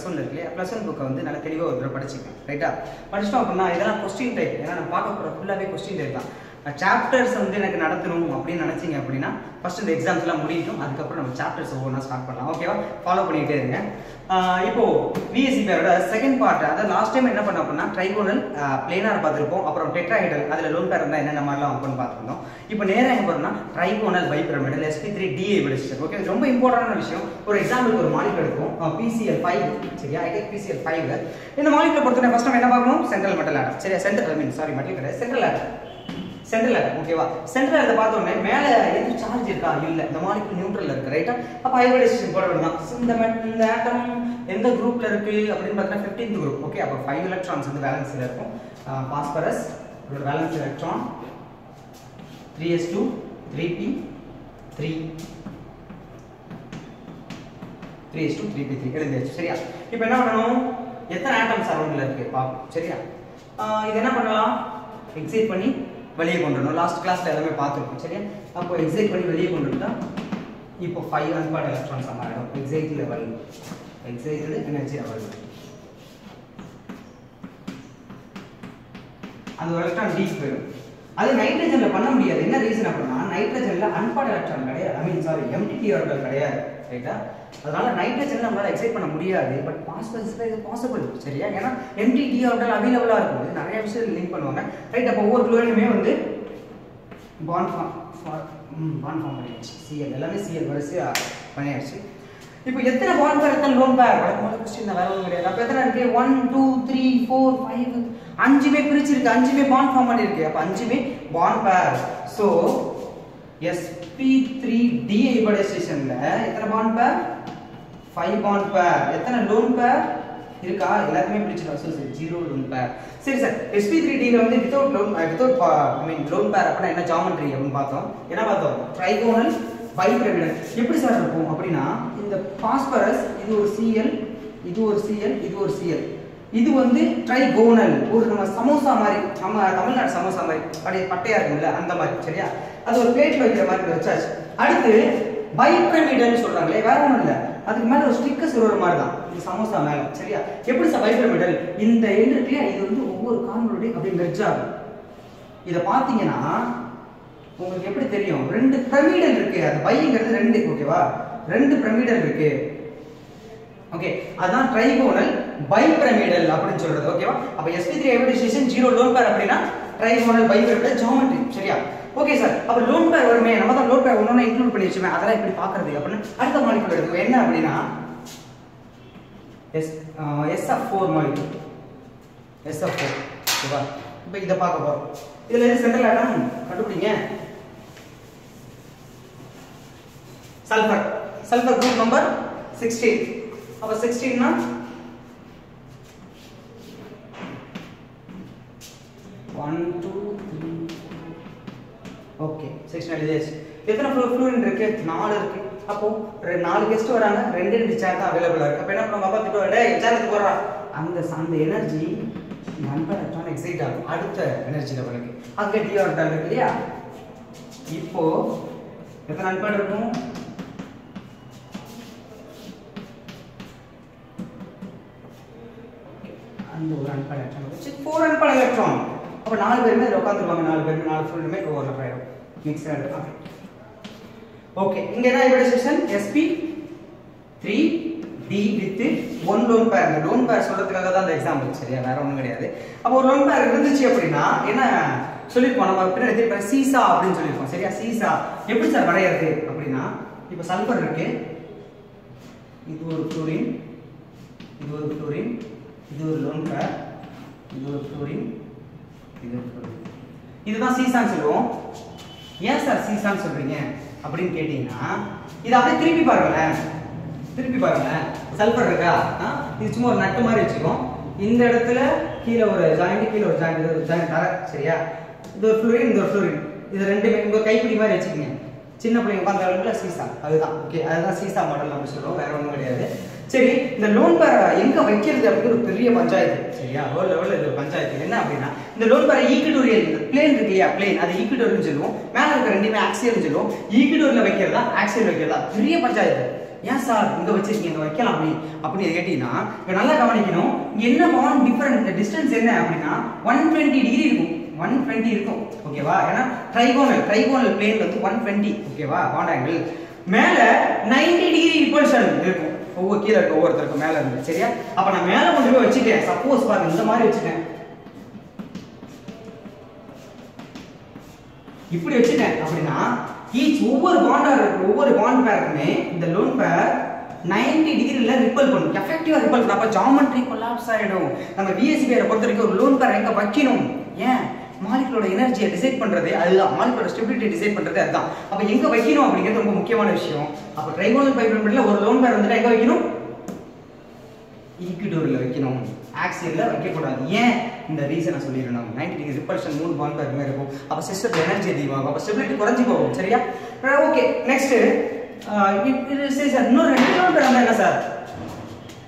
Plus one இருக்கு இல்லையா plus one புக்கை வந்து நல்லா தெளிவாக ஒரு தடவை படிச்சுக்கேன் ரைட்டா படிச்சிட்டோம் அப்படின்னா இதெல்லாம் கொஸ்டின் டைப் ஏன்னா நான் பார்க்க போகிற ஃபுல்லாகவே கொஸ்டின் டைப் தான். சாப்டர்ஸ் வந்து எனக்கு நடத்தணும் அப்படின்னு நினச்சிங்க அப்படின்னா ஃபர்ஸ்ட் இந்த எக்ஸாம்ஸ்லாம் முடியும் அதுக்கப்புறம் நம்ம சாப்டர்ஸ் ஒவ்வொன்றா ஸ்டார்ட் பண்ணலாம். ஓகேவா ஃபாலோ பண்ணிகிட்டே இருங்க. இப்போ விஎஸ்சி பேரோட செகண்ட் பார்ட் அதாவது லாஸ்ட் டைம் என்ன பண்ணோம் அப்படின்னா ட்ரைகோனல் பிளேனார் பார்த்துருப்போம். அப்புறம் டெட்ராஹைடல் அதில் லோன் பேர் இருந்தால் என்னென்ன மாதிரிலாம் அப்படின்னு பார்த்துருந்தோம். இப்போ நேராக எங்கே போறோம்னா trigonal bipyramidal SP three D படிச்சிட்டு ஓகே ரொம்ப இம்பார்ட்டன்டான விஷயம். ஒரு எக்ஸாம்பிளுக்கு ஒரு மாலிக் எடுக்கும் பிசிஎல் ஃபைவ் சரியா? பிசிஎல் ஃபைவ் இந்த மாலிக்கில் பொறுத்தவரை ஃபர்ஸ்ட் நம்ம என்ன பார்க்கணும்? சென்ட்ரல் மெட்டல் ஆடம் சரியா? Central I mean sorry metal கிடையாது சென்ட்ரல் ஆடம் சென்ட்ரல் ஆடம் ஓகேவா சென்ட்ரல் ஆடத்தை பார்த்த உடனே மேல எது சார்ஜ் இருக்கா? இல்ல. இந்த மாலிக் நியூட்ரல்ல இருக்கு ரைட்டா அப்ப ஹைபிரிடைசேஷன் போட வேண்டாம் இந்த இந்த ஆட்டம் எந்த குரூப்ல இருக்கு? அப்படின்னு பார்த்தீங்கன்னா 15th குரூப் ஓகே அப்ப 5 எலக்ட்ரான்ஸ் வந்து வேலன்ஸ்ல இருக்கும். பாஸ்பரஸ் இதோட valence electron 3s2 3p 3 3s2 3p3 எழுதியாச்சு சரியா? இப்போ என்ன பண்ணணும்? எத்தனை ஆட்டம்ஸ் அரௌண்ட்ல இருக்கு? பாப்போம். சரியா? இது என்ன பண்ணலாம்? எக்ஸைட் பண்ணி வெளியே கொண்டு வரணும். லாஸ்ட் கிளாஸ்ல எல்லாமே பார்த்துருக்கோம் சரியா? அப்போ எக்ஸைட் பண்ணி வெளியே கொண்டு வந்தா இப்போ ஃபைவ் அன்பாட் எலக்ட்ரான்ஸ் மாறிடும் excite level excited energy level அது ஒரு எலக்ட்ரான் டீப் போயிடும். அது நைட்ரஜன்ல பண்ண முடியாது. என்ன ரீசன் அப்படின்னா நைட்ரஜன்ல அன்பாட் எலக்ட்ரான் கிடையாது. I mean sorry empty orbital கிடையாது. ரைட்டா அதனால நைட்ரஜன் நம்மளால் எக்ஸைட் பண்ண முடியாது. பட் பாஸ்பஸில் இது பாசிபிள் சரியா? ஏன்னா எம்டி டிஆர்டல் அவைலபிளாக இருக்கும். இது நிறைய விஷயம் லிங்க் பண்ணுவாங்க. ரைட் அப்போ ஒவ்வொரு குளோரினுமே வந்து பாண்ட் ஃபார் பாண்ட் ஃபார்ம் பண்ணியாச்சு. சிஎல் எல்லாமே சிஎல் வரிசையாக பண்ணியாச்சு. இப்போ எத்தனை பாண்ட் பேர் எத்தனை லோன் பேர் வழக்கமான கொஸ்டின் வேற ஒன்றும் கிடையாது. அப்போ எத்தனை இருக்கு? One two three four five அஞ்சுமே பிரிச்சிருக்கு. அஞ்சுமே பாண்ட் ஃபார்ம் பண்ணியிருக்கு. அப்போ அஞ்சுமே bond pair so S sp3d ஹைபிரிடைசேஷன்ல எத்தனை பாண்ட் பேர் 5 பாண்ட் பேர் எத்தனை லோன் பேர் இருக்கா? எல்லாத்தையுமே பிடிச்சிடும் சரி சரி ஜீரோ லோன் பேர் சரி சார் sp3d ல வந்து without lone without I mean lone pair அப்படினா என்ன ஜியோமெட்ரி அப்படின்னு பார்த்தோம். என்ன பார்த்தோம்? ட்ரைகோனல் பைபிரமிடன் எப்படி சார் இருக்கும்? அப்படின்னா இந்த பாஸ்பரஸ் இது ஒரு சிஎல் இது ஒரு சிஎல் இது ஒரு சிஎல் இது வந்து ட்ரைகோனல் ஒரு நம்ம சமோசா மாதிரி நம்ம தமிழ்நாடு சமோசா மாதிரி அப்படியே பட்டையா இருக்கும்ல அந்த மாதிரி சரியா? அது ஒரு பிளேட்ல வைக்கிற மாதிரி வச்சாச்சு. அடுத்து பைபிரமிடல் சொல்றாங்களே வேற ஒண்ணும் இல்ல. அதுக்கு மேல ஒரு ஸ்டிக்கர்ஸ் ஒரு மாதிரி தான் இந்த சமோசா மேல சரியா? எப்படி சார் பைப்ரமிடல் இந்த எண்டு இருக்கு இல்லையா, இது வந்து ஒவ்வொரு கார்னரோடய அப்படி மெர்ஜ் ஆகும். இதை பார்த்தீங்கன்னா உங்களுக்கு எப்படி தெரியும்? ரெண்டு பிரமிடல் இருக்கு. அந்த பைங்கிறது ரெண்டு ஓகேவா ரெண்டு பிரமிடல் இருக்கு. ஓகே அதான் ட்ரைகோனல் பை பிரமிடல் அப்படின்னு சொல்றது ஓகேவா அப்ப SP three hybridization zero lone pair அப்படின்னா ட்ரைகோனல் பை பிரமிடல் ஜியோமெட்ரி சரியா? ஓகே சார் அப்போ லோன் பேர் வருமே நம்ம தான் லோன் பேர் ஒன்று இன்க்ளூட் பண்ணி வச்சுமே அதெல்லாம் இப்படி பார்க்கறது அப்படின்னு அடுத்த மாலிகுல் எடுக்கும் என்ன அப்படின்னா S S of four molecule S of four ஓகேவா இப்போ இதை பார்க்க போகிறோம் இதில் எது சென்ட்ரல் ஆட்டம் கண்டுபிடிங்க. Sulphur sulphur group number sixteen அப்போ சிக்ஸ்டீன்னா 1, 2, 3, 4. Okay, 6 candidates. எத்தனை ஃப்ளூரன் இருக்கு? நாலு இருக்கு. அப்போ நாலு கெஸ்ட் வராங்க ரெண்டு ரெண்டு சேர் தான் அவைலபிளா இருக்கு. அப்ப என்ன பண்ணுவோம் அப்பா திட்டு டே சேருக்கு போறா அந்த அந்த எனர்ஜி நண்பர் எக்ஸைட் ஆகும். அடுத்த எனர்ஜி லெவலுக்கு அங்கே டியோ அட்டான் இருக்கு இல்லையா? இப்போ எத்தனை நண்பன் இருக்கும்? அந்த ஒரு அன்பாடு எலக்ட்ரான் வச்சு ஃபோர் அன்பாடு எலக்ட்ரான் அப்போ நாலு பேருமே அதில் உட்காந்துருவாங்க நாலு பேருமே நாலு ஃபுல்லுமே ஓவர் ஆயிடும் மிக்ஸ் ஆகிடும் ஓகே இங்க என்ன session SP three D with one lone pair இந்த லோன் பேர் சொல்றதுக்காக தான் அந்த எக்ஸாம்பிள் சரியா? வேற ஒன்றும் கிடையாது. அப்போ ஒரு லோன் பேர் இருந்துச்சு அப்படின்னா என்ன சொல்லியிருப்போம்? நம்ம பின்னாடி திருப்பி சீசா அப்படின்னு சொல்லியிருப்போம். சரியா? சீசா எப்படி சார் வரையறது அப்படின்னா இப்போ சல்ஃபர் இருக்கு. இது ஒரு குளோரின் இது ஒரு குளோரின் இது ஒரு லோன் பேர் இது ஒரு இது ஒரு குளோரின் இதுதான் சீசான்னு சொல்லுவோம். ஏன் சார் சீசான்னு சொல்றீங்க? அப்படின்னு கேட்டீங்கன்னா இதை அப்படியே திருப்பி பாருங்களேன். திருப்பி பாருங்களேன். சல்ஃபர் இருக்கா? ஆ? இது சும்மா ஒரு நட்டு மாதிரி வச்சுக்கோம் இந்த இடத்துல கீழே ஒரு ஜாயிண்ட் கீழே ஒரு ஜாயிண்ட் ஒரு ஜாயிண்ட் தர சரியா? இது ஒரு ஃப்ளோரின் இந்த ஒரு ஃப்ளோரின் இது ரெண்டுமே உங்கள் கைப்பிடி மாதிரி வச்சுக்கோங்க. சின்ன பிள்ளைங்க உட்காந்த அளவுல சீசா. அதுதான். ஓகே அதுதான் சீசா மாடல் நம்ம சொல்லுவோம் வேற ஒன்றும் கிடையாது. சரி இந்த லோன் பேரை எங்க வைக்கிறது அப்படின்னு ஒரு பெரிய பஞ்சாயத்து. சரியா வேர்ல்ட் லெவலில் இது பஞ்சாயத்து. என்ன அப்படின்னா இந்த லோன் பேரை ஈக்குடோரியல் பிளேன் இருக்கு இல்லையா? பிளேன் அது ஈக்குடோரியல் சொல்லுவோம். மேல இருக்க ரெண்டுமே ஆக்சியல் சொல்லுவோம். ஈக்குடோரியல் வைக்கிறதா? ஆக்சியல் வைக்கிறதா? பெரிய பஞ்சாயத்து. ஏன் சார் இங்க வச்சிருக்கீங்க இங்க வைக்கலாமே அப்படின்னு கேட்டீங்கன்னா இங்க நல்லா கவனிக்கணும். இங்க என்ன பாண்ட் டிஃபரன்ஸ் டிஸ்டன்ஸ் என்ன அப்படின்னா ஒன் டுவெண்ட்டி டிகிரி இருக்கும். ஒன் டுவெண்ட்டி இருக்கும். ஓகேவா ஏன்னா ட்ரைகோனல் ட்ரைகோனல் பிளேன் வந்து ஒன் டுவெண்ட்டி ஓகேவா பாண்ட் ஆங்கிள் மேல 90 டிகிரி ரிப்பல்ஷன் இருக்கும். ஒவ்வொரு கீழே இருக்க ஒவ்வொருத்தருக்கும் மேல இருந்து. சரியா? அப்ப நான் மேல கொண்டு போய் வச்சுட்டேன். சப்போஸ் பாருங்க இந்த மாதிரி வச்சுட்டேன். இப்படி வச்சுட்டேன் அப்படின்னா ஈச் ஒவ்வொரு பாண்டா ஒவ்வொரு பாண்ட் பேருக்குமே இந்த லோன் பேர் 90 டிகிரில ரிப்பல் பண்ணும். எஃபெக்டிவா ரிப்பல் பண்ணும். அப்ப ஜாமெட்ரி கொலாப்ஸ் ஆயிடும். நம்ம விஎஸ்சி பேரை பொறுத்த வரைக்கும் ஒரு லோன் பேர் எங்க வைக்கணும்? ஏன்? மாலிகளோட எனர்ஜியை டிசைட் பண்ணுறதே அதுதான். மாலிகளோட ஸ்டெபிலிட்டி டிசைட் பண்ணுறதே அதுதான். அப்போ எங்கே வைக்கணும் அப்படிங்கிறது ரொம்ப முக்கியமான விஷயம். அப்போ ட்ரைகோனல் பைப்ரமெண்ட்டில் ஒரு லோன் பேர் வந்துட்டு எங்கே வைக்கணும்? ஈக்குடோரில் வைக்கணும். ஆக்சியலில் வைக்கக்கூடாது. ஏன்? இந்த ரீசனை சொல்லிடணும் நைன்டி டிகிரி ரிப்பல்ஷன் மூணு பால் பேர் மாதிரி இருக்கும் அப்போ சிஸ்டத்தில் எனர்ஜி அதிகமாகும் அப்போ ஸ்டெபிலிட்டி குறைஞ்சி போகும். சரியா? ஓகே நெக்ஸ்ட் சரி சார் இன்னொரு ரெண்டு லோன் பேர் என்ன சார்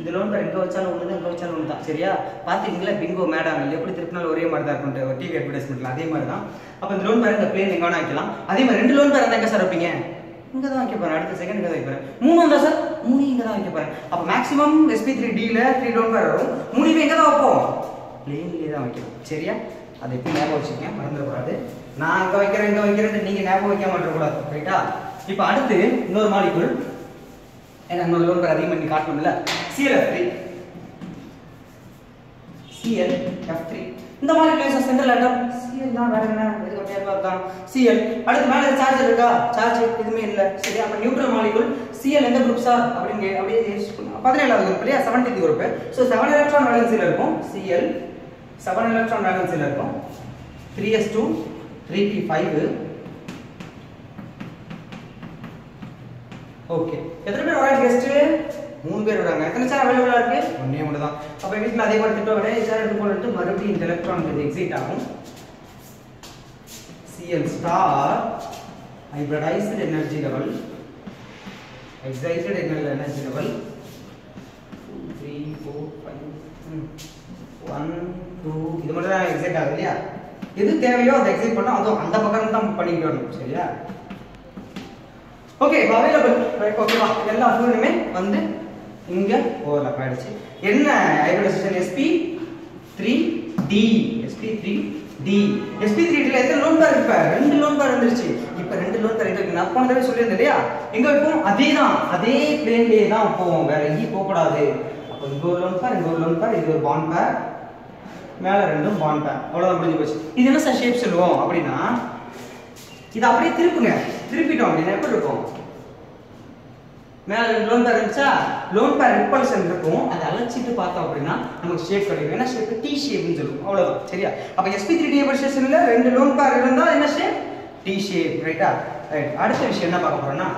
இந்த லோன் பேர் எங்கே வச்சாலும் ஒன்று தான் எங்கே வச்சாலும் ஒன்று தான் சரியா பார்த்தீங்களா பிங்கோ மேடம் எப்படி திருப்பினாலும் ஒரே மாதிரி தான் இருக்கும் டிவி அட்வர்டைஸ்மெண்ட்ல அதே மாதிரி தான் அப்போ இந்த லோன் பேர் இந்த பிளேன் எங்கே வேணா வைக்கலாம். அதே மாதிரி ரெண்டு லோன் பேர் இருந்தால் எங்கே சார் வைப்பீங்க? இங்கே தான் வைக்க போறேன். அடுத்த செகண்ட் இங்கே தான் வைக்க மூணு வந்தா சார் மூணு இங்கே தான் வைக்க போறேன். அப்போ மேக்ஸிமம் எஸ்பி த்ரீ டியில் த்ரீ லோன் பேர் வரும் மூணுமே எங்கே தான் வைப்போம். பிளேன்லேயே தான் வைக்கணும். சரியா? அதை எப்படி ஞாபகம் வச்சுக்கங்க? மறந்துடக்கூடாது நான் அங்கே வைக்கிறேன் இங்கே வைக்கிறேன் நீங்கள் ஞாபகம் வைக்க மாட்டேறக்கூடாது ரைட்டா இப்போ அடுத்து இன்னொரு மாலிகுல் ஏன்னா இன்னொரு லோன் பேர் அதிகம் பண்ணி காட்டணும்ல CLF three CL F three இந்த மாதிரி பிளேஸ் சென்ட்ரல் ஆட்டம் சிஎல் தான் வேற என்ன? இது கம்மியாக தான். சிஎல் அடுத்து மேலே சார்ஜ் இருக்கா? சார்ஜ் எதுவுமே இல்லை. சரி அப்போ நியூட்ரல் மாலிகுல் சிஎல் எந்த குரூப் சார் அப்படின்னு அப்படியே பதினேழாவது குரூப் இல்லையா? Seventeenth group so seven electron வேலன்சியில் இருக்கும். சிஎல் செவன் எலக்ட்ரான் வேலன்சியில் இருக்கும். Three S two three D five okay எத்தனை பேர் வராங்க கெஸ்ட் மூணு பேர் வராங்க எத்தனை சார் அவைலபிளா இருக்கு? ஒன்னே ஒன்று தான். அப்போ வீட்டில் அதே மாதிரி திட்டம் விட சார் எடுத்து போட்டு மறுபடியும் இந்த எலக்ட்ரான் இது எக்ஸிட் ஆகும். CL star hybridized energy level excited energy level three four five one two இது மட்டும் தான் எக்ஸைட் ஆகுது இல்லையா? எது தேவையோ அதை எக்ஸைட் பண்ணோம் அதுவும் அந்த பக்கம் தான் பண்ணிக்கிட்டு வரணும் சரியா? ஓகே அவைலபிள் ஓகேவா எல்லா ஃபுல்லுமே வந்து இங்க ஓவர்லாப் ஆயிடுச்சு. என்ன hybridization SP three D SP three D SP three டில எத்தனை லோன் பேர் இப்ப ரெண்டு லோன் பேர் வந்துருச்சு. இப்போ ரெண்டு லோன் பேர் இருக்கு. நான் போன தடவை சொல்லியிருந்தேன் இல்லையா? எங்க வைப்போம்? அதே தான் அதே பிளேன்லயே தான் போவோம் வேற எங்கேயும் போக கூடாது. அப்போ இங்க ஒரு லோன் பேர் இங்க ஒரு லோன் பேர் இது ஒரு பாண்ட் பேர் மேல ரெண்டும் பாண்ட் பேர் அவ்வளவுதான் முடிஞ்சு போச்சு. இது என்ன சார் ஷேப் சொல்லுவோம்? அப்படின்னா இதை அப்படியே திருப்புங்க. திருப்பிட்டோம் அப்படின்னா எப்படி இருக்கும் மேல லோன் பேர் இருந்துச்சா? லோன் பேர் ரிப்பல்ஷன் இருக்கும். அதை அழைச்சிட்டு பார்த்தோம் அப்படின்னா நமக்கு ஷேப் கிடைக்கும். என்ன ஷேப் டி ஷேப்னு சொல்லுவோம். அவ்வளவுதான். சரியா? அப்ப எஸ்பி த்ரீ டிஎபர்ஷேஷன்ல ரெண்டு லோன் பேர் இருந்தா என்ன ஷேப் டி ஷேப் ரைட்டா ரைட் அடுத்த விஷயம் என்ன பார்க்க போறோம்னா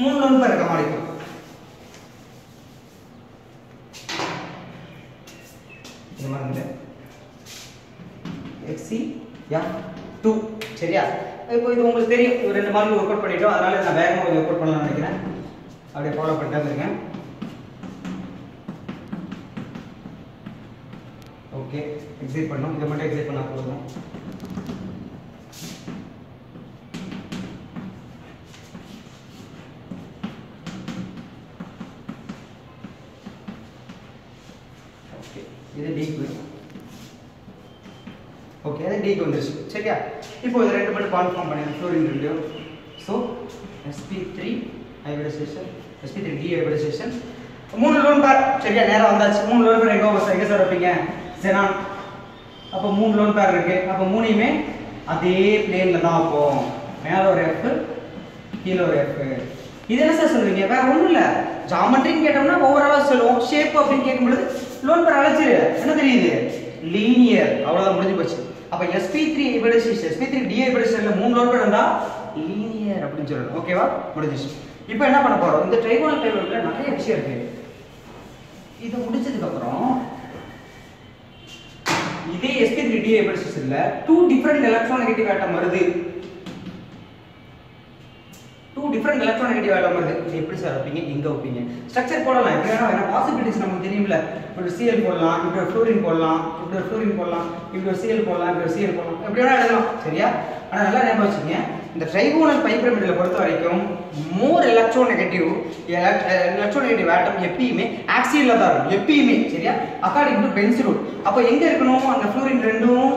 மூணு லோன் பேர் இருக்க மாலிகுல் இந்த மாதிரி எஃப்சி எஃப் டூ சரியா? இப்போ இது உங்களுக்கு தெரியும். ஒரு ரெண்டு மார்க் ஒர்க் அவுட் பண்ணிட்டோம். அதனால நான் வேகமாக கொஞ்சம் ஒர்க் அவுட் பண்ணலாம்னு நினைக்கிறேன். அப்படியே ஃபாலோ பண்ணிட்டு ஓகே எக்ஸைட் பண்ணோம் இதை மட்டும் எக்ஸைட் பண்ணால் போதும். ஓகே இது டீக்கு ஓகே அது டிக்கு வந்துருச்சு சரியா இப்போ இது ரெண்டு மட்டும் கான்ஃபார்ம் பண்ணிடுறேன் ஃப்ளோரின் ரெண்டு so SP three hybridization SP three D hybridization மூணு லோன் பேர். சரியா நேரம் வந்தாச்சு. மூணு லோன் பேர் எங்கே சார் எங்கே சார் வைப்பீங்க? ஜெனான் அப்போ மூணு லோன் பேர் இருக்கு. அப்போ மூணையுமே அதே பிளேனில் தான் வைப்போம். மேலே ஒரு எஃப் கீழே ஒரு எஃப் இது என்ன சார் சொல்லுவீங்க வேற ஒன்றும் இல்லை. ஜாமெட்ரின்னு கேட்டோம்னா ஓவராலாக சொல்லுவோம். ஷேப் அப்படின்னு கேட்கும்பொழுது லோன் பேர் அழைச்சிரு என்ன தெரியுது? லீனியர் அவ்வளோதான் முடிஞ்சு போச்சு. அப்போ SP three hybridization SP three D ஹைபிரிடைசேஷனில் மூணு லோன் பேர் லீனியர் அப்படின்னு சொல்லணும். ஓகேவா முடிஞ்சிச்சு இப்போ என்ன பண்ண போறோம்? இந்த ட்ரைகோனல் டேபிள்ல நிறைய விஷயம் இருக்கு. இது முடிச்சதுக்கு அப்புறம் இதே sp3 த்ரீ டி ஹைபிரிடைசேஷன்ல டூ எலக்ட்ரான் நெகட்டிவ் ஆட்டம் வருது. டூ டிஃப்ரெண்ட் எலக்ட்ரோநெகட்டிவ் ஆட்டம் வருது இது எப்படி சார் வைப்பீங்க? எங்கே வைப்பீங்க? ஸ்ட்ரக்சர் போடலாம். எப்படி வேணா வேணா. பாசிபிலிட்டிஸ் நமக்கு தெரியும்ல. இப்படி சிஎல் போடலாம் இப்படி ஒரு ஃப்ளோரின் போடலாம் இப்படி ஒரு ஃப்ளோரின் போடலாம் இப்படி ஒரு சிஎல் போடலாம் இப்படி ஒரு சிஎல் போடலாம். எப்படி வேணா எழுதலாம். சரியா? ஆனால் நல்லா ஞாபகம் வச்சுக்கங்க. இந்த ட்ரைகோனல் பைப்ரமிடில் பொறுத்த வரைக்கும் more electronegative electronegative atom எப்பயுமே ஆக்சியில் தான் இருக்கும். எப்பயுமே. சரியா? அக்கார்டிங் டு பென்சில் அப்போ எங்கே இருக்கணும்? அந்த ஃப்ளோரின் ரெண்டும்?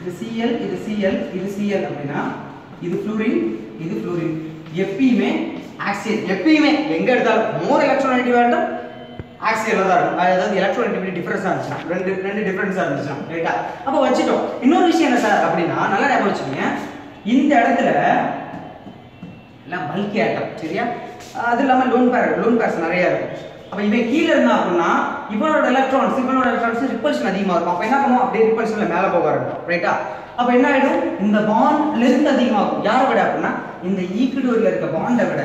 இது சிஎல் இது சிஎல் இது சிஎல் அப்படின்னா இது ஃப்ளூரின் இது ஃப்ளூரின் எப்பயுமே ஆக்சியல் எப்பயுமே எங்க எடுத்தாலும் மோர் எலக்ட்ரோநெகட்டிவ் ஆட்டம் ஆக்சியல்ல தான் இருக்கும். அதாவது எலக்ட்ரோநெகட்டிவிட்டி டிஃபரன்ஸா இருந்துச்சுன்னா ரெண்டு ரெண்டு டிஃபரன்ஸா இருந்துச்சுன்னா ரைட்டா அப்போ வச்சுட்டோம். இன்னொரு விஷயம் என்ன சார் அப்படின்னா நல்லா ஞாபகம் வச்சுக்கோங்க. இந்த இடத்துல எல்லாம் பல்கி ஆட்டம் சரியா? அது இல்லாமல் லோன் பேர் லோன் பேர்ஸ் நிறைய இருக்கும். அப்போ இவன் கீழே இருந்தா அப்படின்னா இவனோட எலக்ட்ரான்ஸ் இவனோட எலக்ட்ரான்ஸ் ரிப்பல்ஷன் அதிகமாக இருக்கும். அப்போ என்ன பண்ணுவோம்? அப்படியே ரிப்பல்ஷனில் மேலே போக ஆரம்பிக்கும் ரைட்டா அப்போ என்ன ஆகிடும் இந்த பாண்ட் லென்த் அதிகமாகும் யாரை விட அப்படின்னா இந்த ஈக்குடோரில் இருக்க பாண்டை விட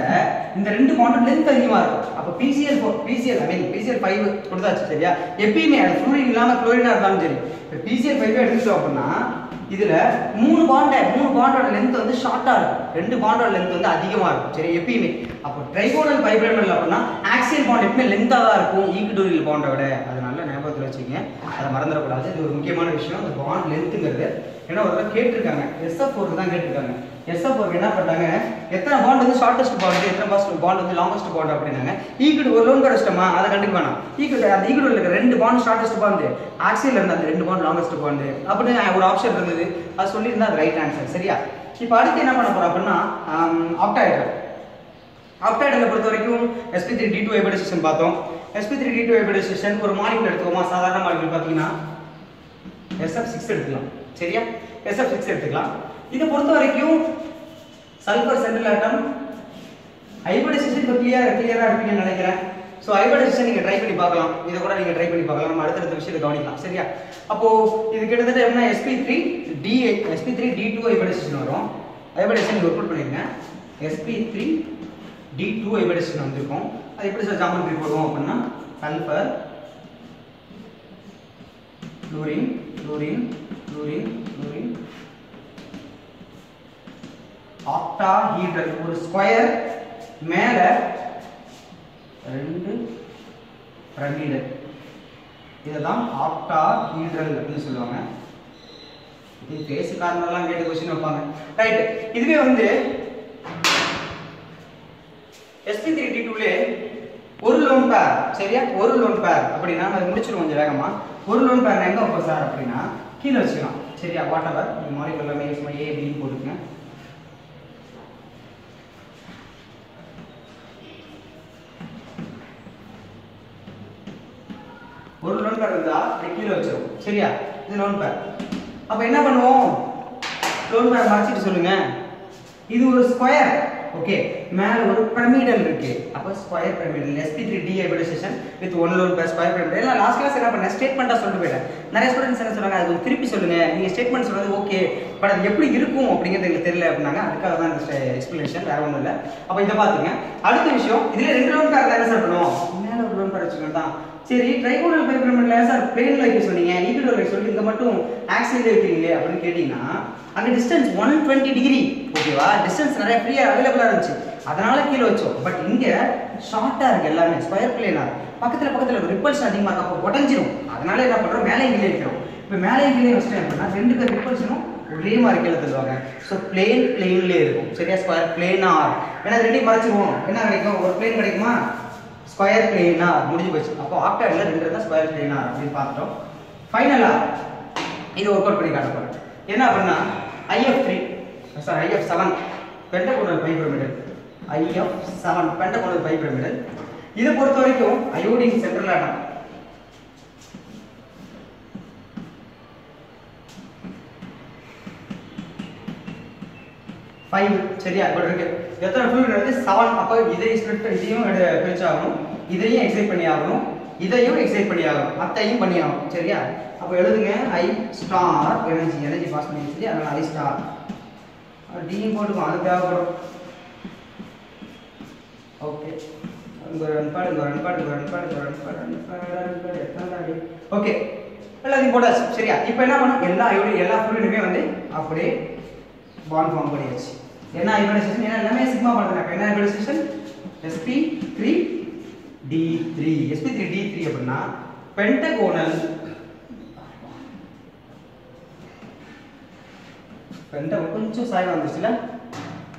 இந்த ரெண்டு பாண்டும் லென்த் அதிகமாக இருக்கும். அப்போ PCl PCl I mean PCl five கொடுத்தாச்சு சரியா? எப்பயுமே அது ஃப்ளூரின் இல்லாமல் குளோரினாக இருந்தாலும் சரி. இப்போ பிசிஎல் ஃபைவ் எடுத்துட்டோம் அப்படின்னா இதுல மூணு பாண்டை மூணு பாண்டோட லென்த் வந்து ஷார்ட்டா இருக்கும். ரெண்டு பாண்டோட லென்த் வந்து அதிகமா இருக்கும். சரி எப்பயுமே. அப்போ ட்ரைகோனல் பைப்ரேமல் அப்படின்னா ஆக்சியல் பாண்ட் எப்பயுமே லென்த்தா தான் இருக்கும். ஈக்குடோரியல் பாண்டை விட. வச்சுங்க. அதை மறந்துடக்கூடாது. இது ஒரு முக்கியமான விஷயம். அந்த பாண்ட் லென்த்துங்கிறது ஏன்னா ஒரு கேட்டிருக்காங்க. எஸ்எஃப் ஃபோருக்கு தான் கேட்டிருக்காங்க. எஸ்எஃப் ஃபோருக்கு என்ன பண்ணாங்க எத்தனை பாண்ட் வந்து ஷார்ட்டஸ்ட் பாண்ட் எத்தனை பாஸ்ட் பாண்ட் வந்து லாங்கஸ்ட் பாண்ட் அப்படின்னாங்க. ஈக்குடு ஒரு லோன் கஷ்டமா அதை கண்டுக்க வேணாம். ஈக்குடு அந்த ஈக்குடு இருக்க ரெண்டு பாண்ட் ஷார்ட்டஸ்ட் பாண்ட் ஆக்சியல் இருந்த அந்த ரெண்டு பாண்ட் லாங்கஸ்ட் பாண்ட் அப்படின்னு ஒரு ஆப்ஷன் இருந்தது. அது சொல்லியிருந்தா அது ரைட் ஆன்சர் சரியா? இப்போ அடுத்து என்ன பண்ண போறோம் அப்படின்னா ஆப்டாய்டர் ஆப்டாய்டலை பொறுத்த வரைக்கும் SP three D two hybridization பார்த்தோம். SP three D two hybridization ஒரு மாலிகுல் எடுத்துக்கோமா? சாதாரண மாலிகுல் பார்த்தீங்கன்னா எஸ்எஃப் சிக்ஸ் எடுத்துக்கலாம். சரியா? எஸ்எஃப் சிக்ஸ் எடுத்துக்கலாம். இதை பொறுத்த வரைக்கும் சல்ஃபர் சென்ட்ரல் ஆட்டம் ஹைபிரிடைசேஷன் இப்போ கிளியரா கிளியரா இருப்பீங்கன்னு நினைக்கிறேன். ஸோ ஹைபிரிடைசேஷன் நீங்கள் ட்ரை பண்ணி பார்க்கலாம். இதை கூட நீங்கள் ட்ரை பண்ணி பார்க்கலாம். நம்ம அடுத்தடுத்த விஷயத்தை கவனிக்கலாம். சரியா? அப்போ இது கிட்டத்தட்ட என்ன SP three D SP three D two hybridization வரும். ஹைபிரிடைசேஷன் ஒர்க் அவுட் பண்ணிருங்க. SP three D two hybridization வந்திருக்கும். அது எப்படி சார் ஜாமெட்ரி போடுவோம் அப்படின்னா sulphur fluorine fluorine fluorine octa octahedral ஒரு ஸ்கொயர் மேல ரெண்டு பிரமிடல். இதுதான் ஆக்டாஹீட்ரல் அப்படின்னு சொல்லுவாங்க. இது பேசு காரணம்லாம் கேட்டு கொஸ்டின் வைப்பாங்க. ரைட் இதுவே வந்து எஸ்பி த்ரீ டி டூலே ஒரு லோன் பேர் சரியா? ஒரு லோன் பேர் அப்படின்னா அதை முடிச்சிருவோம் கொஞ்சம் வேகமா. ஒரு லோன் பேர் எங்க வைப்போம் சார் அப்படின்னா கீழே வச்சுக்கலாம். சரியா? வாட் எவர் இந்த மாதிரி எல்லாமே சும்மா ஏ பின்னு போட்டுக்கங்க. ஒரு லோன் பேர் இருந்தா அப்படி கீழே வச்சிரும். சரியா? இது லோன் பேர் அப்ப என்ன பண்ணுவோம்? லோன் பேர் மறைச்சிட்டு சொல்லுங்க. இது ஒரு ஸ்கொயர் ஓகே மேலே ஒரு பிரமிடல் இருக்கு. அப்போ square pyramidal sp3 D hybridization with one lone pair square pyramidal எல்லாம் லாஸ்ட் கிளாஸ் என்ன பண்ண? ஸ்டேட்மெண்ட்டாக சொல்லிட்டு போயிட்டேன். நிறைய ஸ்டூடெண்ட்ஸ் என்ன சொன்னாங்க? அது திருப்பி சொல்லுங்க. நீங்கள் ஸ்டேட்மெண்ட் சொல்றது ஓகே பட் அது எப்படி இருக்கும்? அப்படிங்கிறது எங்களுக்கு தெரியல அப்படின்னாங்க. அதுக்காக தான் இந்த எக்ஸ்பிளேஷன் வேற ஒன்றும் இல்லை. அப்போ இதை பார்த்துங்க அடுத்த விஷயம் இதில் ரெண்டு லோன் பேர் என்ன சார் பண்ணுவோம்? மேலே ஒரு லோன் பேர் வச்சுக்கணும் தான். சரி ட்ரைகோனல் பைபிரமிடல சார் பிளேன்ல வைக்க சொன்னீங்க. ஈக்குவல் வைக்க சொல்லி இங்க மட்டும் ஆக்சிடென்ட் வைக்கிறீங்களே அப்படின்னு கேட்டீங்கன்னா அந்த டிஸ்டன்ஸ் ஒன் டுவெண்ட்டி டிகிரி ஓகேவா டிஸ்டன்ஸ் நிறைய ஃப்ரீயாக அவைலபிளாக இருந்துச்சு. அதனால கீழே வச்சோம். பட் இங்க ஷார்ட்டா இருக்கு எல்லாமே ஸ்கொயர் பிளேனா பக்கத்துல பக்கத்துல ரிப்பல்ஸ் அதிகமா இருக்கு அப்போ உடஞ்சிரும் அதனால என்ன பண்றோம்? மேலே கீழே வைக்கிறோம் இப்போ மேலே கீழே வச்சுட்டேன் அப்படின்னா ரெண்டு பேர் ரிப்பல்ஷனும் ஒரே மாதிரி கீழே தருவாங்க ஸோ பிளேன் பிளேன்லேயே இருக்கும். சரியா? ஸ்கொயர் பிளேனா ஏன்னா ரெண்டையும் மறைச்சிருவோம். என்ன கிடைக்கும்? ஒரு பிளேன் கிடைக்குமா? ஸ்கொயர் பிளேனா முடிஞ்சு போச்சு. அப்போ ஆக்டாட்ல ரெண்டு இருந்தால் ஸ்கொயர் பிளேனா அப்படின்னு பார்த்துட்டோம். ஃபைனலா இது ஒர்க் அவுட் பண்ணி காட்ட போறேன். என்ன அப்படின்னா IF three sir IF seven pentagonal bipyramidal IF seven pentagonal bipyramidal இதை பொறுத்த வரைக்கும் அயோடின் சென்ட்ரல் ஆட்டம் ஃபைவ் சரியா? இப்படி இருக்கு. எத்தனை ஃப்ளூயிட் வந்து செவன் அப்போ இதை ஸ்பிளிட் இதையும் எடு- பிரிச்சாகணும் இதையும் எக்ஸைட் பண்ணி ஆகணும். இதையும் எக்ஸைட் பண்ணி ஆகணும். மத்தையும் பண்ணி ஆகணும். சரியா? அப்போ எழுதுங்க. I star energy energy pass பண்ணி சொல்லி அதனால ஐ ஸ்டார் டியும் போட்டுக்கோ. அது தேவைப்படும். ஓகே இங்க ஒரு ரன் பாடு ஒரு ரன் ஒரு ரன் ஒரு ரன் ரன் ரன் எத்தனை ஓகே எல்லாத்தையும் போட்டாச்சு சரியா இப்போ என்ன பண்ணும் எல்லா ஐயோடி எல்லா ஃபுல்லுமே வந்து அப்படியே பாண்ட் ஃபார்ம் பண்ணியாச்சு என்ன ஹைபிரிடைசேஷன் ஏன்னா எல்லாமே சிக்மா பண்ணுறாங்க அப்போ என்ன hybridization SP three D three SP three D three அப்படின்னா பென்டகோனல் பெண்டை கொஞ்சம் சாயம் வந்துச்சுல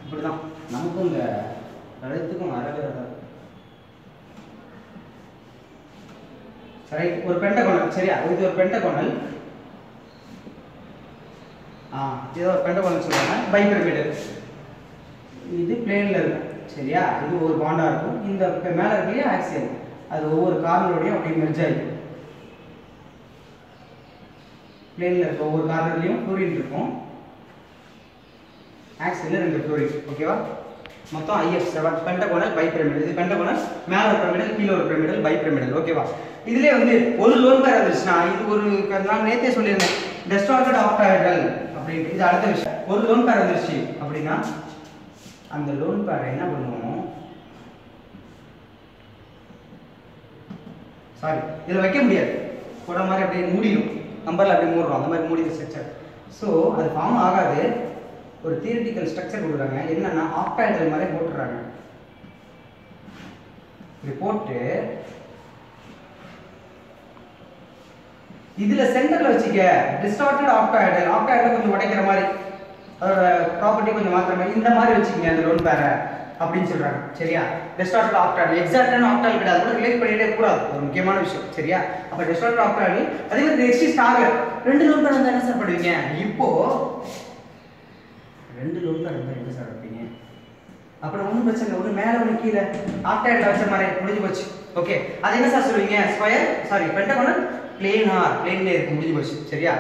இப்படிதான் நமக்கும் இந்த கழுத்துக்கும் வரவே வராது சரி ஒரு பெண்டகோனல் சரியா? இது ஒரு பெண்டகோனல் ஆ இது ஒரு பெண்டகோனல் சொல்லுவாங்க பைபிரமிடல் இது பிளேன்ல இருக்கும் சரியா? இது ஒரு பாண்டா இருக்கும். இந்த மேலே மேல இருக்கலையே ஆக்சியல். அது ஒவ்வொரு கார்னரோடையும் அப்படியே மெர்ஜ் ஆகிடும் பிளேன்ல இருக்க ஒவ்வொரு கார்னர்லயும் ஃப்ளூரின் இருக்கும். ஆக்சியல்ல ரெண்டு ஃப்ளூரின் ஓகேவா மொத்தம் ஐஎஃப் செவன் பெண்டகோனல் பைபிரமிடல் இது பெண்டகோனல் மேல ஒரு பிரமிடல் கீழே ஒரு பிரமிடல் பைபிரமிடல் ஓகேவா இதுலேயே வந்து ஒரு லோன் பேர் இருந்துச்சுன்னா இது ஒரு நான் நேத்தே சொல்லியிருந்தேன். டெஸ்டார்டட் ஆக்டாய்டல் அப்படின்ட்டு. இது அடுத்த விஷயம். ஒரு லோன் பேர் வந்துருச்சு அப்படின்னா அந்த லோன் பேரை என்ன பண்ணுவோம் சாரி இதில் வைக்க முடியாது. கூட மாதிரி அப்படியே மூடிடும். நம்பரில் அப்படியே மூடுறோம். அந்த மாதிரி மூடிடும் ஸ்ட்ரக்சர் ஸோ அது ஃபார்ம் ஆகாது. ஒரு தியரிட்டிக்கல் ஸ்ட்ரக்சர் கொடுக்குறாங்க. என்னன்னா ஆக்டாய்டல் மாதிரி போட்டுறாங்க. இப்படி போட்டு இதுல சென்டர்ல வச்சுக்க. டிஸ்டார்டட் ஆக்டாய்டல் ஆக்டாய்டல் கொஞ்சம் உடைக்கிற மாதிரி. அதோட ப்ராப்பர்ட்டி கொஞ்சம் மாற்றுற மாதிரி. இந்த மாதிரி வச்சுக்கங்க அந்த லோன் பேரை அப்படின்னு சொல்றாங்க. சரியா? டிஸ்டார்டட் ஆக்டாய்டல் எக்ஸாக்டான ஆக்டாய்டல் கிடையாது. கூட ரிலேட் பண்ணிட்டே கூடாது ஒரு முக்கியமான விஷயம். சரியா? அப்ப டிஸ்டார்டட் ஆக்டாய்டல் அதே மாதிரி எக்ஸி ஸ்டார் ரெண்டு லோன் பேர் வந்து என்ன சார் பண்ணுவீங்க? இப்போ ரெண்டு லோன் இருந்தால் இருந்தா சார் வைப்பீங்க? அப்புறம் ஒன்றும் பிரச்சனை இல்லை. ஒன்று மேலே ஒன்று கீழே. ஆக்டாய்டில் வச்ச மாதிரி முடிஞ்சு போச்சு. ஓகே அது என்ன சார் சொல்லுவீங்க? ஸ்கொயர் சாரி பென்டகோனல் பிளேனார் பிளேன்ல இருக்கு. முடிஞ்சு போச்சு. சரியா?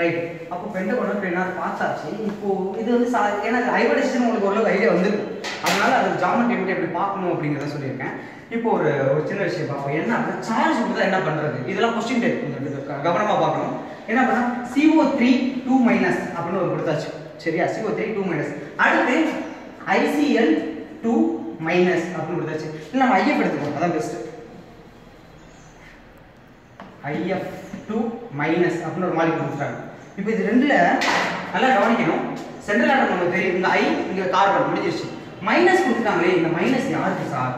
ரைட் அப்போ பென்டகோனல் பிளேனார் பார்த்தாச்சு. இப்போ இது வந்து சா ஏன்னா ஹைபரிடேஷன் உங்களுக்கு ஓரளவுக்கு ஐடியா வந்துருக்கு. அதனால அது ஜாமெட்ரி எப்படி எப்படி பார்க்கணும் அப்படிங்கிறத சொல்லியிருக்கேன். இப்போ ஒரு ஒரு சின்ன விஷயம் பார்ப்போம். என்ன சார்ஜ் கொடுத்தா என்ன பண்றது? இதெல்லாம் கொஸ்டின் டைப் கவனமாக பார்க்கணும். என்ன பண்ணா? சிஓ த்ரீ டூ மைனஸ் அப்படின்னு ஒரு கொடுத்தாச்சு. சரியா? CO3 த்ரீ டூ மைனஸ் அடுத்து ஐசிஎல் டூ மைனஸ் அப்படின்னு கொடுத்தாச்சு. இல்லை நம்ம ஐஎஃப் எடுத்துக்கோம் அதான் பெஸ்ட் ஐஎஃப் டூ மைனஸ் அப்படின்னு ஒரு மாலிக் கொடுத்துட்டாங்க. இப்போ இது ரெண்டில் நல்லா கவனிக்கணும். சென்ட்ரல் ஆட்டம் நமக்கு தெரியும். இந்த ஐ இங்க கார்பன் முடிஞ்சிருச்சு. மைனஸ் கொடுத்துட்டாங்களே இந்த மைனஸ் யாருக்கு சார்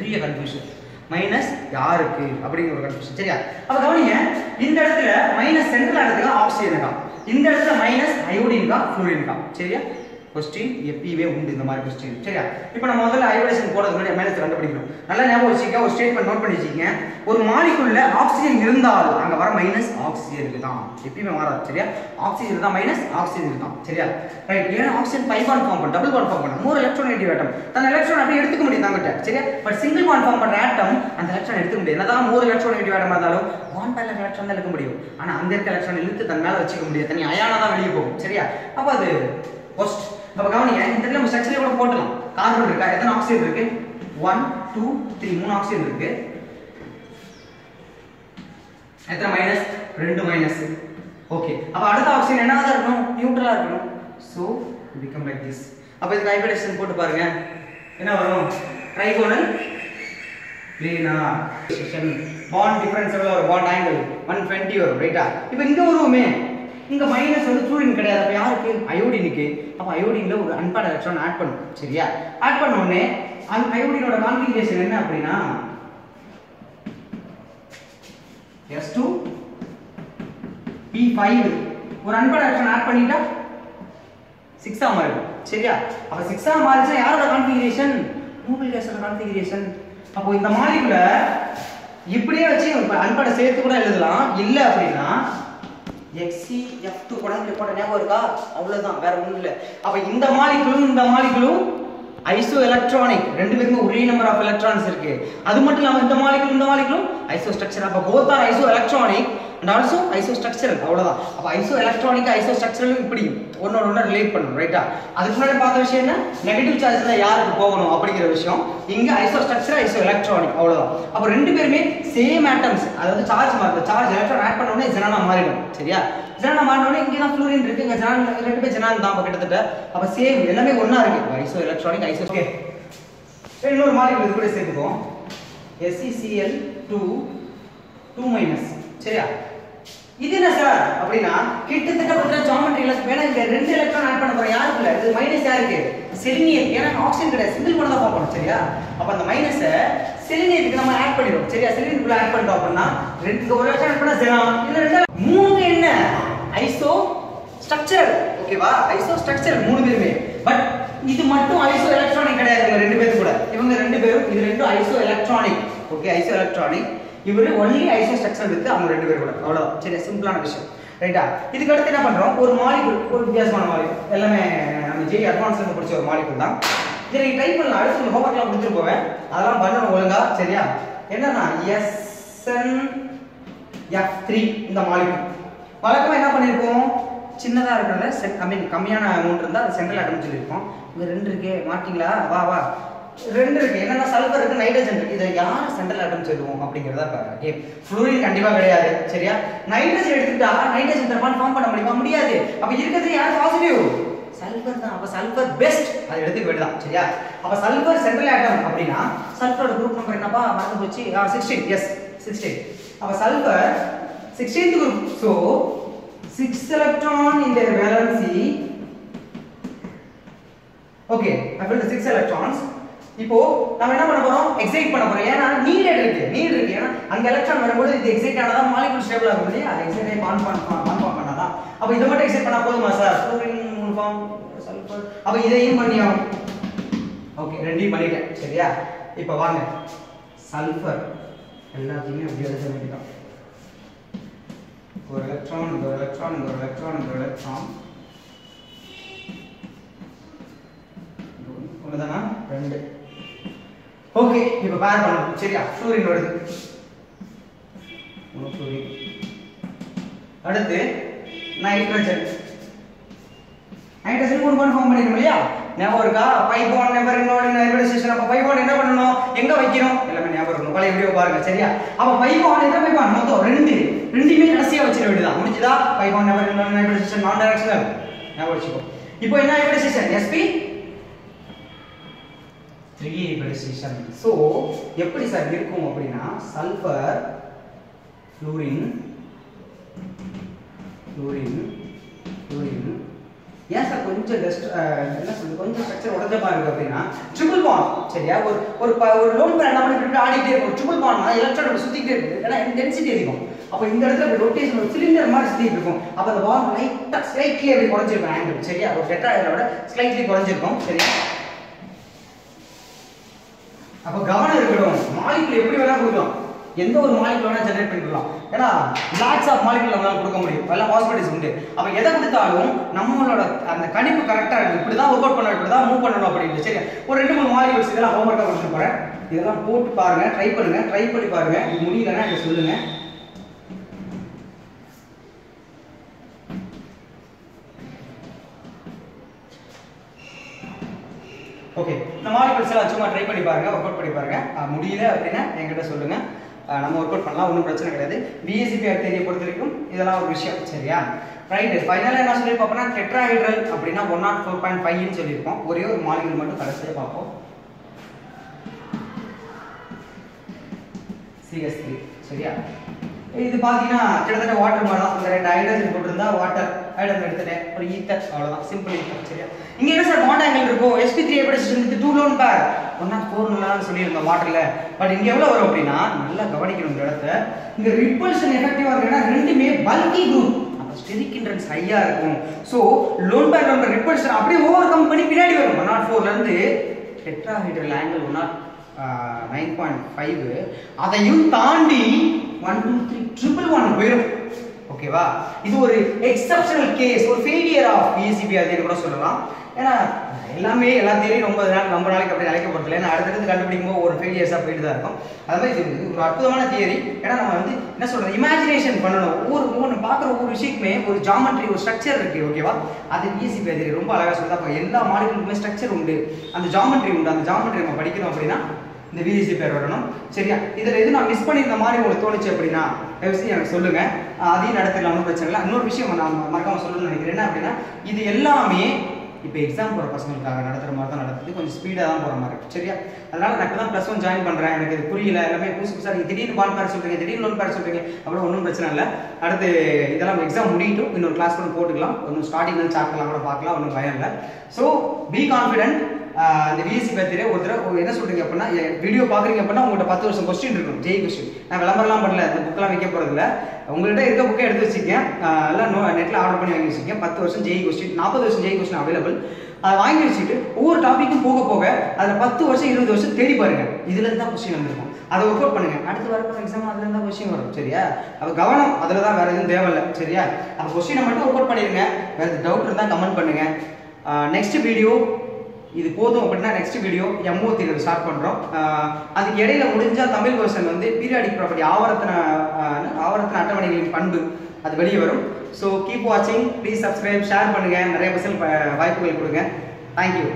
பெரிய கன்ஃபியூஷன் மைனஸ் யாருக்கு? அப்படிங்கிற ஒரு கன்ஃபியூஷன் சரியா? அப்ப கவனிங்க இந்த இடத்துல மைனஸ் சென்ட்ரல் ஆட்டத்துக்கு இருக்கா? இந்த இடத்துல மைனஸ் அயோடின்கா ஃப்ளூரின்கா சரியா? கொஸ்டின் எப்பயுமே உண்டு இந்த மாதிரி கொஸ்டின் சரியா? இப்போ நம்ம முதல்ல அயோடைசன் போடுறது முன்னாடி மைனஸ் கண்டுபிடிக்கணும். நல்லா ஞாபகம் வச்சுக்க ஒரு ஸ்டேட்மெண்ட் நோட் பண்ணி வச்சுக்கங்க. ஒரு மாலிக்குள்ள ஆக்சிஜன் இருந்தால் அங்க வர மைனஸ் ஆக்சிஜனுக்கு தான் எப்பயுமே மாறாது சரியா? ஆக்சிஜன் தான் மைனஸ் ஆக்சிஜன் தான் சரியா? ரைட் ஏன்னா ஆக்சிஜன் பை பாண்ட் ஃபார்ம் பண்ண டபுள் பாண்ட் ஃபார்ம் பண்ண. மூணு எலக்ட்ரான் நெகட்டிவ் ஆட்டம் தன் எலக்ட்ரான் அப்படியே எடுத்துக்க முடியும் தாங்கிட்ட சரியா? பட் சிங்கிள் பாண்ட் ஃபார்ம் பண்ற ஆட்டம் அந்த எலக்ட்ரான் எடுத்துக்க முடியாது. என்னதான் மூணு எலக்ட்ரான் நெகட்டிவ் ஆட்டமாக இருந்தாலும் பாண்ட் பேர்ல எலக்ட்ரான் தான் எடுக்க முடியும். ஆனா அந்த இருக்க எலக்ட்ரான் இழுத்து தன் மேல வச்சுக்க முடியாது. தனி அயானா தான் வெளியே போகும் சரியா? அப்போ அது ஃபர்ஸ்ட் அப்ப கவனிங்க இந்த இடத்துல நம்ம ஸ்ட்ரக்சரே கூட போட்டலாம் கார்பன் இருக்கா? எத்தனை ஆக்சிஜன் இருக்கு? ஒன் டூ த்ரீ மூணு ஆக்சிஜன் இருக்கு. எத்தனை மைனஸ் ரெண்டு மைனஸ் ஓகே அப்ப அடுத்த ஆக்சிஜன் என்னதான் இருக்கணும்? நியூட்ரலா இருக்கணும். சோ பிகம் லைக் திஸ் அப்ப இது ஹைபிரிடேஷன் போட்டு பாருங்க. என்ன வரும்? ட்ரைகோனல் பிளேனா பாண்ட் டிஃபரன்ஸ் எவ்வளவு வரும்? பாண்ட் ஆங்கிள் 120 வரும் ரைட்டா இப்போ இங்க வருவோமே. இங்க மைனஸ் வந்து ஃப்ளூரின் கிடையாது. அப்ப யாருக்கு? அயோடினுக்கு. அப்ப அயோடின்ல ஒரு அன்பாட் எலக்ட்ரான் ஆட் பண்ணும். சரியா? ஆட் பண்ண உடனே அந்த அயோடினோட கான்ஃபிகரேஷன் என்ன அப்படின்னா S2 P5 ஒரு அன்பாட் எலக்ட்ரான் ஆட் பண்ணிட்டா சிக்ஸா மாறிடும் சரியா? அப்ப சிக்ஸா மாறிச்சா யாரோட கான்ஃபிகரேஷன் மூபிள் கேஸோட கான்ஃபிகரேஷன் அப்போ இந்த மாதிரி இப்படியே வச்சு இப்ப அன்பட சேர்த்து கூட எழுதலாம். இல்லை அப்படின்னா எக்ஸி எஃப் டூ கூட இங்க போட்ட ஞாபகம் இருக்கா? அவ்வளவுதான் வேற ஒண்ணும் இல்ல. அப்ப இந்த மாலிகுலும் இந்த மாலிகுலும் ஐசோ எலக்ட்ரானிக் ரெண்டு பேருக்கும் ஒரே நம்பர் ஆஃப் எலக்ட்ரான்ஸ் இருக்கு. அது மட்டும் இல்லாம இந்த மாலிகுலும் இந்த மாலிகுலும் ஐசோ ஸ்ட்ரக்சர் அப்ப both are isoelectronic and also isostructural அவ்வளோதான் அப்போ ஐசோ எலக்ட்ரானிக் ஐசோ ஸ்ட்ரக்சரலும் இப்படி ஒன்று ஒன்று ரிலேட் பண்ணணும் ரைட்டா அதுக்கு முன்னாடி பார்த்த விஷயம் என்ன? நெகட்டிவ் சார்ஜ்ல யாருக்கு போகணும் அப்படிங்கிற விஷயம். இங்கே ஐசோ ஸ்ட்ரக்சர் ஐசோ எலக்ட்ரானிக் அவ்வளோதான் அப்போ ரெண்டு பேருமே சேம் ஆட்டம்ஸ் அதாவது சார்ஜ் மாறுது சார்ஜ் எலக்ட்ரான் ஆட் பண்ண உடனே ஜெனானா மாறிடும் சரியா? ஜெனானா மாறின இங்கே தான் ஃப்ளூரின் இருக்கு இங்கே ஜெனான் ரெண்டு பேர் ஜெனான் தான் அப்போ கிட்டத்தட்ட. அப்போ சேம் எல்லாமே ஒன்றா இருக்கு. ஐசோ எலக்ட்ரானிக் ஐசோ ஓகே இன்னொரு மாதிரி இது கூட சேர்த்துக்குவோம். எஸ்இசிஎல் டூ டூ மைனஸ் சரியா? இது என்ன சார்? அப்படின்னா கிட்டத்தட்ட பார்த்தா ஜாமெட்ரியில வேணா இங்க ரெண்டு எலக்ட்ரான் ஆட் பண்ண போறோம் யாருக்கு இல்ல இது மைனஸ் யாருக்கு? செலினியம் ஏன்னா ஆக்சிஜன் கிடையாது. சிங்கிள் பண்ண தான் பார்க்கணும் சரியா? அப்ப அந்த மைனஸ செலினியத்துக்கு நம்ம ஆட் பண்ணிடுவோம் சரியா? செலினியத்துக்குள்ள ஆட் பண்ணிட்டோம் அப்படின்னா ரெண்டு ஒரு எலக்ட்ரான் ஆட் பண்ணா ஜெனான் இல்ல ரெண்டு மூணு என்ன? ஐசோ ஸ்ட்ரக்சரல் ஓகேவா ஐசோ ஸ்ட்ரக்சரல் மூணு பேருமே. பட் இது மட்டும் ஐசோ எலக்ட்ரானிக் கிடையாது இவங்க ரெண்டு பேரும் கூட இவங்க ரெண்டு பேரும் இது ரெண்டும் isoelectronic okay isoelectronic இவரு ஒன்லி ஐசோ ஸ்ட்ரக்சர் வித்து அவங்க ரெண்டு பேர் கூட. அவ்வளோ சரி சிம்பிளான விஷயம். ரைட்டா இதுக்கு அடுத்து என்ன பண்ணுறோம் ஒரு மாலிகுல் ஒரு வித்தியாசமான மாலிகுல் எல்லாமே நம்ம ஜெய் அட்வான்ஸ்ல பிடிச்ச ஒரு மாலிகுல் தான். இதை நீங்க ட்ரை பண்ணலாம். அடுத்து ஹோம்ஒர்க்லாம் கொடுத்துட்டு போவேன். அதெல்லாம் பண்ணணும் ஒழுங்கா. சரியா? என்னன்னா எஸ்என் எஃப் த்ரீ இந்த மாலிகுல் வழக்கமாக என்ன பண்ணியிருக்கோம் சின்னதாக இருக்கிறத சென் ஐ மீன் கம்மியான அமௌண்ட் இருந்தால் அது சென்ட்ரல் அட்டம் சொல்லியிருக்கோம் இங்கே ரெண்டு இருக்கே. மாட்டிங்களா? வா வா. ரெண்டு இருக்கு. என்னன்னா சல்ஃபர் இருக்கு நைட்ரஜன் இருக்கு. இதை யார் சென்ட்ரல் ஆட்டம் சொல்லுவோம் அப்படிங்கிறதா கேம் ஃப்ளூரின் கண்டிப்பாக கிடையாது. சரியா? நைட்ரஜன் எடுத்துக்கிட்டா நைட்ரஜன் டர்பான் ஃபார்ம் பண்ண முடியுமா? முடியாது. அப்போ இருக்கிறது யார் பாசிட்டிவ் சல்ஃபர் தான். அப்ப சல்ஃபர் பெஸ்ட் அதை எடுத்துக்க வேண்டியதான் சரியா? அப்ப சல்ஃபர் சென்ட்ரல் ஆட்டம் அப்படின்னா சல்ஃபரோட குரூப் நம்பர் என்னப்பா? மறந்து போச்சு. சிக்ஸ்டீன் எஸ் சிக்ஸ்டீன் அப்ப sulphur sixteenth group so six electron இந்த வேலன்சி valency. ஓகே அப்ப சிக்ஸ் எலக்ட்ரான்ஸ் இப்போ நம்ம என்ன பண்ண போறோம்? எக்ஸைட் பண்ண போறோம். ஏன்னா நீர் இருக்கு நீர் இருக்கு. ஏன்னா அங்க எலக்ட்ரான் வரும்போது இது எக்ஸைட் ஆனதா மாலிகுல் ஸ்டேபிள் ஆகும் இல்லையா? எக்ஸைட் ஆகி பான் பான் பான் பான் பண்ணாதான் அப்ப இதை மட்டும் எக்ஸைட் பண்ணா போதுமா சார் ஃப்ளோரின் மூணு ஃபார்ம் சல்ஃபர் அப்ப இதையும் பண்ணியாகும் ஓகே ரெண்டையும் பண்ணிட்டேன். சரியா? இப்போ வாங்க. சல்ஃபர் எல்லாத்தையுமே அப்படி எழுத வேண்டியதான் ஒரு எலக்ட்ரான் ஒரு எலக்ட்ரான் ஒரு எலக்ட்ரான் ஒரு எலக்ட்ரான் ஒண்ணுதானா? ரெண்டு. ஓகே இப்போ பேர் பண்ணணும் சரியா? சூரியன் வருது. மூணு அடுத்து நைட்ரஜன் நைட்ரஜன் மூணு பாண்ட் ஃபார்ம் பண்ணிக்கணும் இல்லையா? ஞாபகம் இருக்கா? பை பாண்ட் நம்பர் இன்னொரு ஹைபிரிடைசேஷன் அப்ப பை பாண்ட் என்ன பண்ணணும்? எங்க வைக்கணும்? எல்லாமே ஞாபகம் இருக்கணும். பழைய வீடியோ பாருங்க சரியா? அப்ப பை பாண்ட் என்ன பை மொத்தம் ரெண்டு. ரெண்டுமே கடைசியா வச்சிட வேண்டியதான் முடிஞ்சதா? பை பாண்ட் நம்பர் இன்னொரு ஸ்டேஷன் நான் டைரக்ஷனல் ஞாபகம் வச்சுக்கோ. இப்போ என்ன ஹைபிரிடைசேஷன் எஸ்பி த்ரீ ஸோ எப்படி சார் இருக்கும் அப்படின்னா சல்ஃபர் ஃப்ளூரின் ஃப்ளூரின் ஃப்ளூரின் ஏன் சார் கொஞ்சம் டஸ்ட் என்ன சொல்றது கொஞ்சம் ஸ்ட்ரக்சர் உடஞ்சமா இருக்கு அப்படின்னா ட்ரிபிள் பாண்ட் சரியா? ஒரு ஒரு ப- ஒரு லோன் பேர் என்ன பண்ணி ஆடிட்டே இருக்கும். ட்ரிபிள் பாண்ட் எலக்ட்ரான் சுத்திட்டே இருக்கு ஏன்னா டென்சிட்டி அதிகம். அப்போ இந்த இடத்துல ரொட்டேஷன் ஒரு சிலிண்டர் மாதிரி சுத்திட்டு இருக்கும். அப்போ அந்த பாண்ட் லைட்டாக ஸ்லைட்லி அப்படி குறைஞ்சிருக்கும் ஆங்கிள் சரியா? ஒரு டெட்ராய்டரோட ஸ்லைட்லி குறைஞ்சிருக்கும். சரியா? அப்போ கவனம் இருக்கணும் மாலிகுல் எப்படி வேணா கொடுக்கலாம். எந்த ஒரு மாலிகுல் வேணா ஜெனரேட் பண்ணிக்கலாம். ஏன்னா லாட்ஸ் ஆஃப் மாலிகுல் நம்மளால கொடுக்க முடியும். எல்லாம் பாசிபிலிட்டிஸ் உண்டு. அப்போ எதை கொடுத்தாலும் நம்மளோட அந்த கணிப்பு கரெக்டாக இருக்கு இப்படி தான் ஒர்க் அவுட் பண்ணணும் இப்படி தான் மூவ் பண்ணணும் அப்படின்னு சரி ஒரு ரெண்டு மூணு மாலிகுல்ஸ் இதெல்லாம் ஹோம்ஒர்க்காக கொடுத்துட்டு போகிறேன் இதெல்லாம் போட்டு பாருங்க ட்ரை பண்ணுங்க ட்ரை பண்ணி பாருங்க. இது முடியலன்னா எனக்கு சொல்லுங்க. ஓகே இந்த மாலிகுல்ஸ் எல்லாம் சும்மா ட்ரை பண்ணி பாருங்க ஒர்க் அவுட் பண்ணி பாருங்க. முடியல அப்படின்னா என்கிட்ட சொல்லுங்க. நம்ம ஒர்க் அவுட் பண்ணலாம் ஒன்றும் பிரச்சனை கிடையாது. பிஎஸ்சிபிஆர் தேதியை பொறுத்த வரைக்கும் இதெல்லாம் ஒரு விஷயம் சரியா? ரைட் ஃபைனலாக என்ன சொல்லி பார்ப்போம்னா டெட்ராஹைட்ரல் அப்படின்னா ஒன் நாட் ஃபோர் பாயிண்ட் ஃபைவ்னு சொல்லியிருப்போம். ஒரே ஒரு மாலிகுல் மட்டும் கடைசியாக பார்ப்போம். சிஎஸ் த்ரீ சரியா? இது பார்த்தீங்கன்னா கிட்டத்தட்ட வாட்டர் மாதிரி இந்த ரெண்டு ஹைட்ரஜன் போட்டிருந்தா வாட்டர் ஹைட்ரஜன் எடுத்துட்டேன். ஒரு ஈத்தர் அவ்வளோதான் சிம்பிள் ஈத்தர் சரியா? இங்க என்ன சார் பாண்ட் ஆங்கிள் இருக்கும் எஸ்பி த்ரீ எப்படி with two lone pair one four நல்லான்னு சொல்லியிருந்தோம் வாட்டர்ல பட் இங்க எவ்வளவு வரும் அப்படின்னா நல்லா கவனிக்கணும் இந்த இடத்த. இங்க ரிப்பல்ஷன் எஃபெக்டிவா இருக்குன்னா ரெண்டுமே பல்கி குரூப் ஸ்டெரிக்கின்றன்ஸ் ஸ்டெரிக் ஹையா இருக்கும். ஸோ லோன் பேர் நம்ம ரிப்பல்ஷன் அப்படியே ஓவர் கம் பண்ணி பின்னாடி வரும். ஒன் நாட் ஃபோர்ல இருந்து tetrahedral angle one not nine point five அதையும் தாண்டி one two three triple one போயிடும் ஓகேவா இது ஒரு எக்ஸப்ஷனல் கேஸ் ஒரு ஃபெயிலியர் ஆஃப் பிஎஸ்சிபி அதுன்னு கூட சொல்லலாம். ஏன்னா எல்லாமே எல்லா தேரியும் ரொம்ப நாள் ரொம்ப நாளைக்கு அப்படி அழைக்கப்படுறதில்ல ஏன்னா அடுத்தடுத்து கண்டுபிடிக்கும் போது ஒரு ஃபெயிலியர்ஸாக போயிட்டு தான் இருக்கும். அது மாதிரி இது ஒரு அற்புதமான தியரி ஏன்னா நம்ம வந்து என்ன சொல்கிறது இமேஜினேஷன் பண்ணணும். ஒவ்வொரு ஒவ்வொன்று பார்க்குற ஒவ்வொரு விஷயத்துமே ஒரு ஜாமெட்ரி ஒரு ஸ்ட்ரக்சர் இருக்கு ஓகேவா அது பிஎஸ்சிபி தியரி ரொம்ப அழகாக சொல்லுது. எல்லா மாடலுக்குமே ஸ்ட்ரக்சர் உண்டு. அந்த ஜாமெட்ரி உண்டு. அந்த ஜாமெட்ரி நம்ம படிக்கணும் அப்படின்னா இந்த விஜிசி பேர் வரணும். சரியா? இதில் எது நான் மிஸ் பண்ணியிருந்த மாதிரி உங்களுக்கு தோணுச்சு அப்படின்னா தயவுசெய்து எனக்கு சொல்லுங்க. அதையும் நடத்திடலாம் ஒன்றும் பிரச்சனை இல்லை. இன்னொரு விஷயம் நான் மறக்காம சொல்லணும்னு நினைக்கிறேன். என்ன அப்படின்னா இது எல்லாமே இப்போ எக்ஸாம் போகிற பசங்களுக்காக நடத்துகிற மாதிரி தான் நடத்துது கொஞ்சம் ஸ்பீடாக தான் போகிற மாதிரி இருக்கு. சரியா? அதனால நான் இப்போ தான் ப்ளஸ் ஒன் ஜாயின் பண்ணுறேன் எனக்கு இது புரியல. எல்லாமே புதுசு புதுசாக நீங்கள் திடீர்னு பால் பேர் சொல்கிறீங்க திடீர்னு லோன் பேர் சொல்கிறீங்க அப்புறம் ஒன்றும் பிரச்சனை இல்லை. அடுத்து இதெல்லாம் எக்ஸாம் முடியட்டும். இன்னொரு கிளாஸ் கூட போட்டுக்கலாம். ஒன்றும் ஸ்டார்டிங் சாப்பிட்லாம் கூட பார்க்கலாம். ஒன்றும் பயம் இல்லை. ஸோ பி கான்ஃபிடென்ட் அந்த விஎஸ்சி பத்திரே ஒரு தடவை என்ன சொல்றீங்க அப்படின்னா வீடியோ பாக்குறீங்க அப்படின்னா உங்கள்கிட்ட பத்து வருஷம் கொஸ்டின் இருக்கும். ஜெய் கொஸ்டின் நான் விளம்பரம்லாம் பண்ணல அந்த புக்கெல்லாம் வைக்க போறது இல்லை உங்கள்கிட்ட இருக்க புக்கை எடுத்து வச்சுக்கேன் எல்லாம் நெட்ல ஆர்டர் பண்ணி வாங்கி வச்சுக்கேன் பத்து வருஷம் ஜெய் கொஸ்டின் நாற்பது வருஷம் ஜெய் கொஸ்டின் அவைலபிள் அதை வாங்கி வச்சுட்டு ஒவ்வொரு டாப்பிக்கும் போக போக அதில் பத்து வருஷம் இருபது வருஷம் தேடி பாருங்க. இதுல இருந்து தான் கொஸ்டின் வந்திருக்கும். அதை ஒர்க் அவுட் பண்ணுங்க. அடுத்து வரப்போற எக்ஸாம் அதுல இருந்தா கொஸ்டின் வரும் சரியா? அப்போ கவனம் அதுல தான் வேற எதுவும் தேவையில்ல சரியா? அப்போ கொஸ்டினை மட்டும் ஒர்க் அவுட் பண்ணிருங்க வேற டவுட் இருந்தால் கமெண்ட் பண்ணுங்க. நெக்ஸ்ட் வீடியோ இது போதும் அப்படின்னா நெக்ஸ்ட் வீடியோ எம்ஓ தீர்வு ஸ்டார்ட் பண்ணுறோம் அதுக்கு இடையில முடிஞ்சால் தமிழ் வருஷன் வந்து பீரியாடிக் ப்ராப்பர்ட்டி ஆவரத்தின ஆவரத்தின அட்டவணைகளின் பண்பு அது வெளியே வரும். ஸோ கீப் வாட்சிங் ப்ளீஸ் சப்ஸ்கிரைப் ஷேர் பண்ணுங்கள் நிறைய பர்சன்ட் வாய்ப்புகள் கொடுங்க. தேங்க்யூ